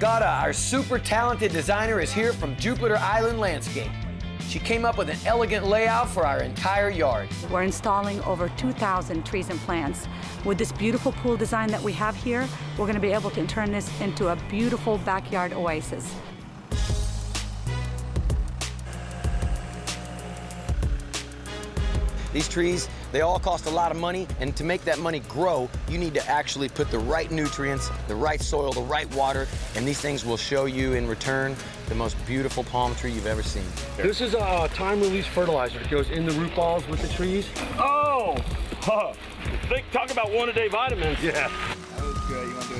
Ghada, uh, our super talented designer, is here from Jupiter Island Landscape. She came up with an elegant layout for our entire yard. We're installing over 2,000 trees and plants. With this beautiful pool design that we have here, we're going to be able to turn this into a beautiful backyard oasis. These trees, they all cost a lot of money, and to make that money grow, you need to actually put the right nutrients, the right soil, the right water, and these things will show you in return the most beautiful palm tree you've ever seen. This is a uh, time-release fertilizer. It goes in the root balls with the trees. Oh! Huh. Think, talk about one-a-day vitamins. Yeah.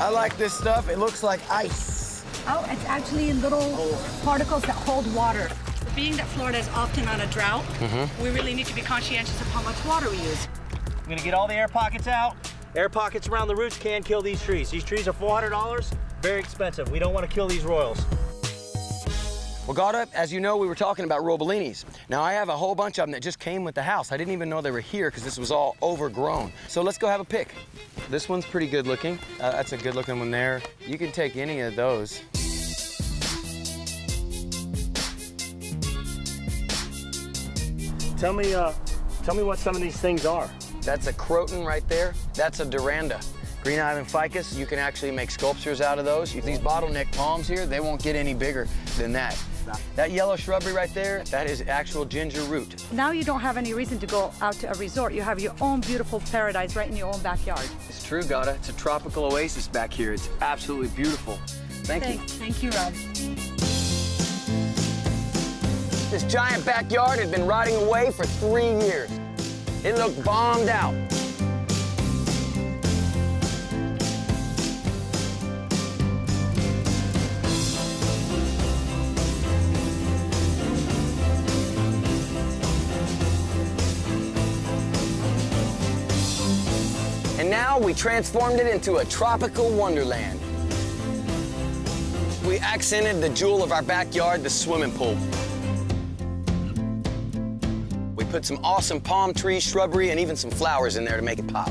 I like this stuff. It looks like ice. Oh, it's actually little particles that hold water. Being that Florida is often on a drought, we really need to be conscientious of how much water we use. I'm gonna get all the air pockets out. Air pockets around the roots can kill these trees. These trees are $400, very expensive. We don't want to kill these royals. Well, Ghada, as you know, we were talking about robelinis. Now, I have a whole bunch of them that just came with the house. I didn't even know they were here because this was all overgrown. So let's go have a pick. This one's pretty good looking. Uh, that's a good looking one there. You can take any of those. Tell me, uh, tell me what some of these things are. That's a croton right there. That's a Duranta. Green Island ficus, you can actually make sculptures out of those. These bottleneck palms here, they won't get any bigger than that. That yellow shrubbery right there, that is actual ginger root. Now you don't have any reason to go out to a resort. You have your own beautiful paradise right in your own backyard. It's true, Ghada. It's a tropical oasis back here. It's absolutely beautiful. Thank you. Thank you, Rob. This giant backyard had been rotting away for three years. It looked bombed out. And now we transformed it into a tropical wonderland. We accented the jewel of our backyard, the swimming pool. Put some awesome palm trees, shrubbery, and even some flowers in there to make it pop.